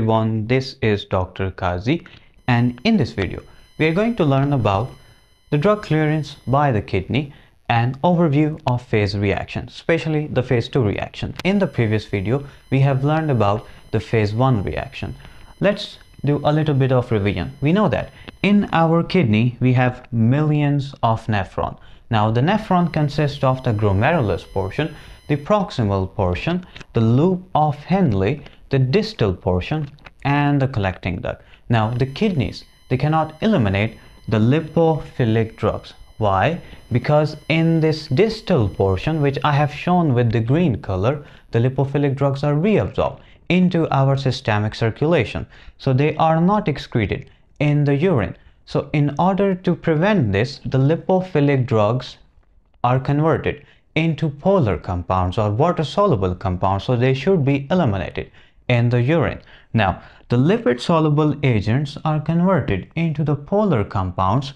everyone, this is Dr. Qazi and in this video we are going to learn about the drug clearance by the kidney and overview of phase reaction, especially the phase 2 reaction. In the previous video we have learned about the phase 1 reaction. Let's do a little bit of revision. We know that in our kidney we have millions of nephron. Now the nephron consists of the glomerulus portion, the proximal portion, the loop of Henle the distal portion and the collecting duct. Now the kidneys, they cannot eliminate the lipophilic drugs. Why? Because in this distal portion, which I have shown with the green color, the lipophilic drugs are reabsorbed into our systemic circulation. So they are not excreted in the urine. So in order to prevent this, the lipophilic drugs are converted into polar compounds or water soluble compounds. So they should be eliminated in the urine. Now, the lipid soluble agents are converted into the polar compounds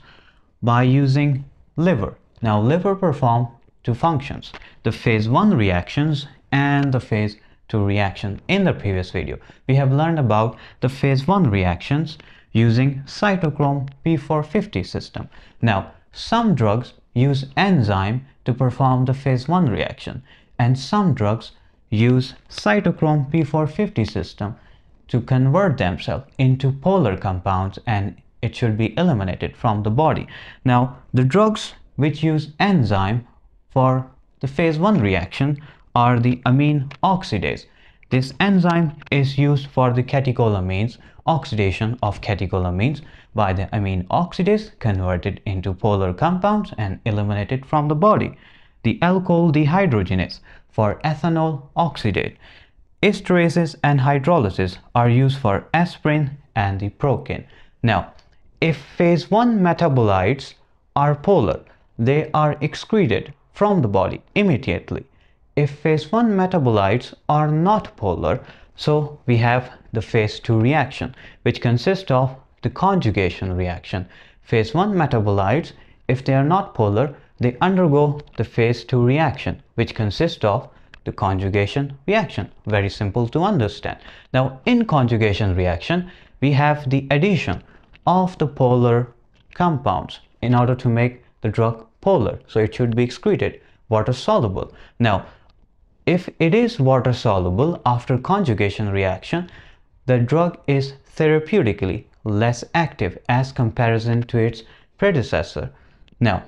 by using liver. Now, liver perform two functions, the phase 1 reactions and the phase 2 reaction. In the previous video, we have learned about the phase 1 reactions using cytochrome P450 system. Now, some drugs use enzyme to perform the phase 1 reaction and some drugs use cytochrome P450 system to convert themselves into polar compounds and it should be eliminated from the body. Now, the drugs which use enzyme for the phase 1 reaction are the amine oxidase. This enzyme is used for the catecholamines, oxidation of catecholamines by the amine oxidase converted into polar compounds and eliminated from the body. The alcohol dehydrogenase for ethanol oxidate. Esterases and hydrolysis are used for aspirin and the. Now, if phase 1 metabolites are polar, they are excreted from the body immediately. If phase 1 metabolites are not polar, so we have the phase 2 reaction, which consists of the conjugation reaction. Phase 1 metabolites, if they are not polar, they undergo the phase 2 reaction which consists of the conjugation reaction. Very simple to understand. Now in conjugation reaction we have the addition of the polar compounds in order to make the drug polar. So it should be excreted water soluble. Now if it is water soluble after conjugation reaction the drug is therapeutically less active as comparison to its predecessor. Now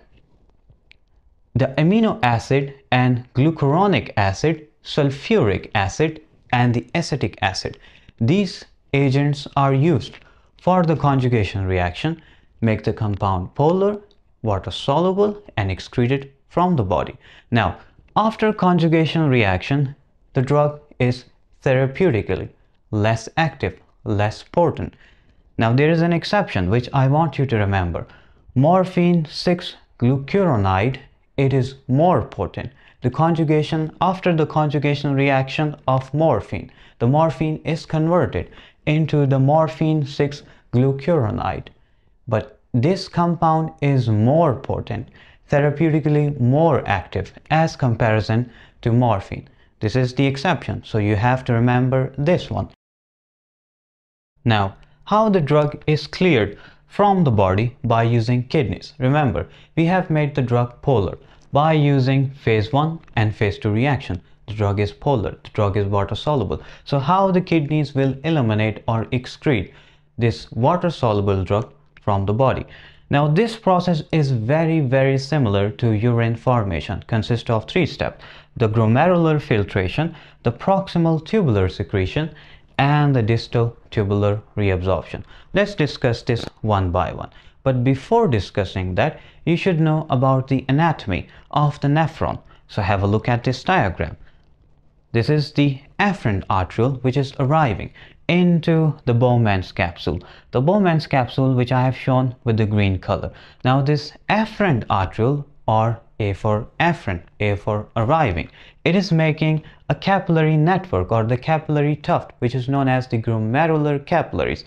the amino acid and glucuronic acid, sulfuric acid and the acetic acid. These agents are used for the conjugation reaction, make the compound polar, water soluble and excreted from the body. Now, after conjugation reaction, the drug is therapeutically less active, less potent. Now, there is an exception which I want you to remember. Morphine 6-glucuronide it is more potent. The conjugation, after the conjugation reaction of morphine, the morphine is converted into the morphine 6-glucuronide. But this compound is more potent, therapeutically more active as comparison to morphine. This is the exception, so you have to remember this one. Now, how the drug is cleared from the body by using kidneys. Remember, we have made the drug polar by using phase 1 and phase 2 reaction. The drug is polar, the drug is water soluble. So how the kidneys will eliminate or excrete this water soluble drug from the body. Now this process is very very similar to urine formation, consists of three steps. The glomerular filtration, the proximal tubular secretion and the distal tubular reabsorption. Let's discuss this one by one. But before discussing that, you should know about the anatomy of the nephron. So have a look at this diagram. This is the afferent arteriole which is arriving into the Bowman's capsule. The Bowman's capsule which I have shown with the green color. Now this afferent arteriole or A for afferent, A for arriving. It is making a capillary network or the capillary tuft which is known as the glomerular capillaries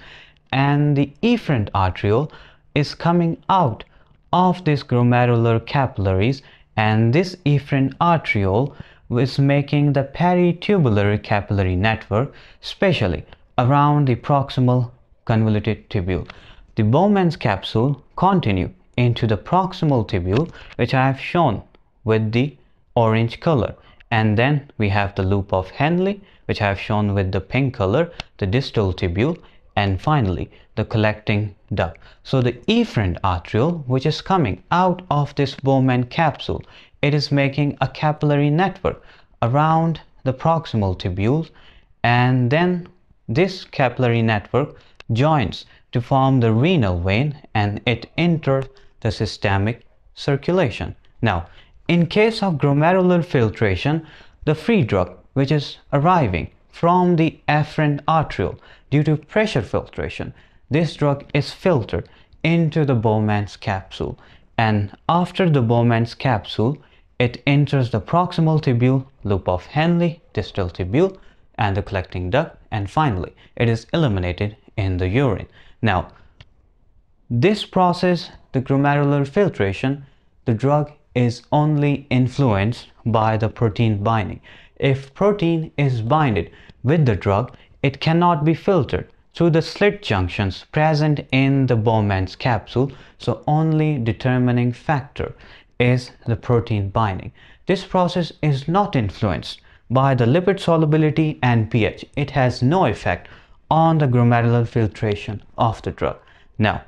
and the efferent arteriole is coming out of these glomerular capillaries and this efferent arteriole is making the peritubular capillary network specially around the proximal convoluted tubule. The Bowman's capsule continue into the proximal tubule which I have shown with the orange color and then we have the loop of Henle which I have shown with the pink color the distal tubule and finally the collecting duct. So the efferent arteriole which is coming out of this Bowman capsule it is making a capillary network around the proximal tubules and then this capillary network joins to form the renal vein and it enters the systemic circulation. Now, in case of glomerular filtration, the free drug which is arriving from the afferent arteriole due to pressure filtration, this drug is filtered into the Bowman's capsule and after the Bowman's capsule, it enters the proximal tubule, loop of Henle, distal tubule and the collecting duct and finally it is eliminated in the urine. Now, this process, the glomerular filtration, the drug is only influenced by the protein binding. If protein is binded with the drug, it cannot be filtered through the slit junctions present in the Bowman's capsule. So only determining factor is the protein binding. This process is not influenced by the lipid solubility and pH. It has no effect on the glomerular filtration of the drug. Now,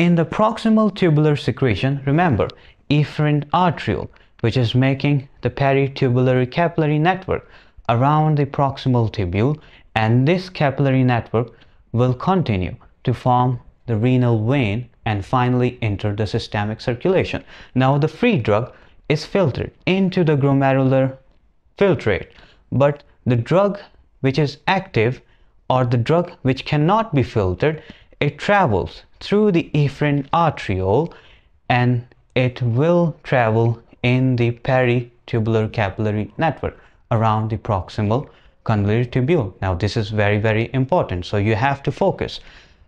in the proximal tubular secretion, remember, efferent arteriole, which is making the peritubular capillary network around the proximal tubule, and this capillary network will continue to form the renal vein and finally enter the systemic circulation. Now the free drug is filtered into the glomerular filtrate, but the drug which is active or the drug which cannot be filtered, it travels through the efferent arteriole and it will travel in the peritubular capillary network around the proximal convoluted tubule. Now this is very very important so you have to focus.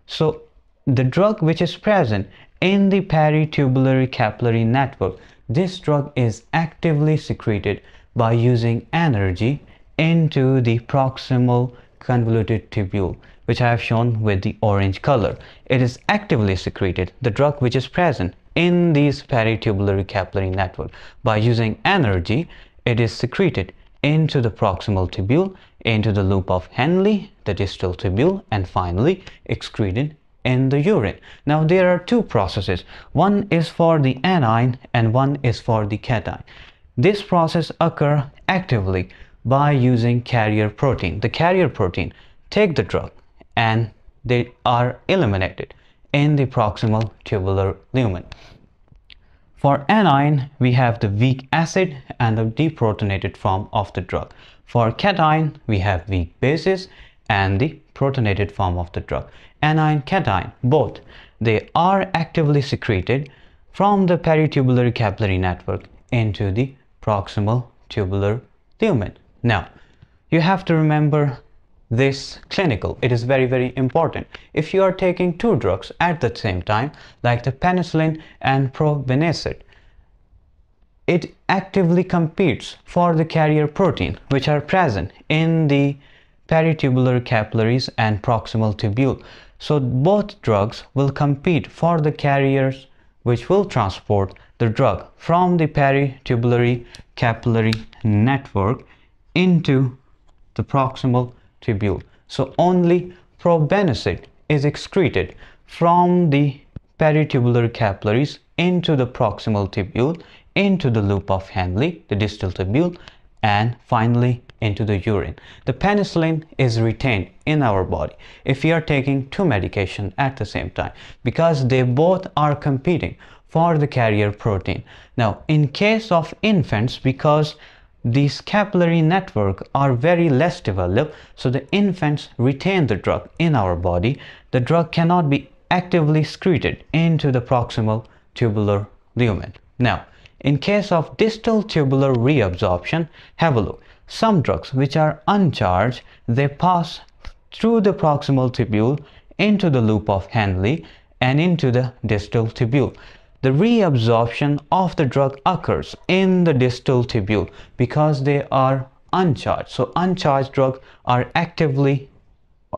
So the drug which is present in the peritubular capillary network, this drug is actively secreted by using energy into the proximal convoluted tubule which I have shown with the orange color. It is actively secreted, the drug which is present in these peritubular capillary network. By using energy, it is secreted into the proximal tubule, into the loop of Henle, the distal tubule, and finally excreted in the urine. Now there are two processes. One is for the anion and one is for the cation. This process occur actively by using carrier protein. The carrier protein take the drug and they are eliminated in the proximal tubular lumen. For anion, we have the weak acid and the deprotonated form of the drug. For cation, we have weak bases and the protonated form of the drug. Anion, cation, both, they are actively secreted from the peritubular capillary network into the proximal tubular lumen. Now, you have to remember this clinical. It is very, very important. If you are taking two drugs at the same time, like the penicillin and probenecid, it actively competes for the carrier protein which are present in the peritubular capillaries and proximal tubule. So both drugs will compete for the carriers which will transport the drug from the peritubular capillary network into the proximal tubule. So only probenecid is excreted from the peritubular capillaries into the proximal tubule, into the loop of Henle, the distal tubule, and finally into the urine. The penicillin is retained in our body if we are taking two medication at the same time because they both are competing for the carrier protein. Now, in case of infants, because these capillary network are very less developed, so the infants retain the drug in our body. The drug cannot be actively secreted into the proximal tubular lumen. Now, in case of distal tubular reabsorption, have a look. Some drugs which are uncharged, they pass through the proximal tubule into the loop of Henle and into the distal tubule. The reabsorption of the drug occurs in the distal tubule because they are uncharged. So uncharged drugs are actively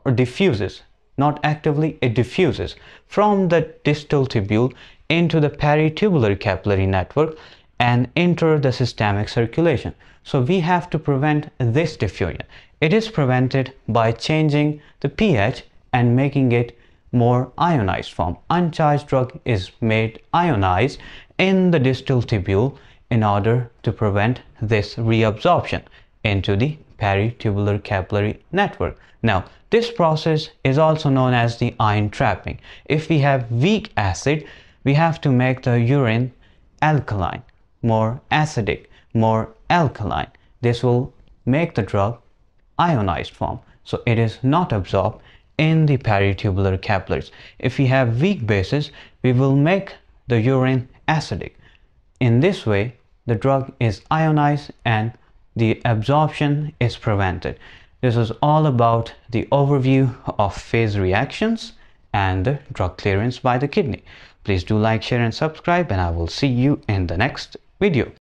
or diffuses not actively it diffuses from the distal tubule into the peritubular capillary network and enter the systemic circulation so we have to prevent this diffusion it is prevented by changing the pH and making it more ionized form. Uncharged drug is made ionized in the distal tubule in order to prevent this reabsorption into the peritubular capillary network. Now, this process is also known as the ion trapping. If we have weak acid, we have to make the urine alkaline, more acidic, more alkaline. This will make the drug ionized form. So it is not absorbed in the peritubular capillaries. If we have weak bases, we will make the urine acidic. In this way, the drug is ionized and the absorption is prevented. This is all about the overview of phase reactions and the drug clearance by the kidney. Please do like, share and subscribe and I will see you in the next video.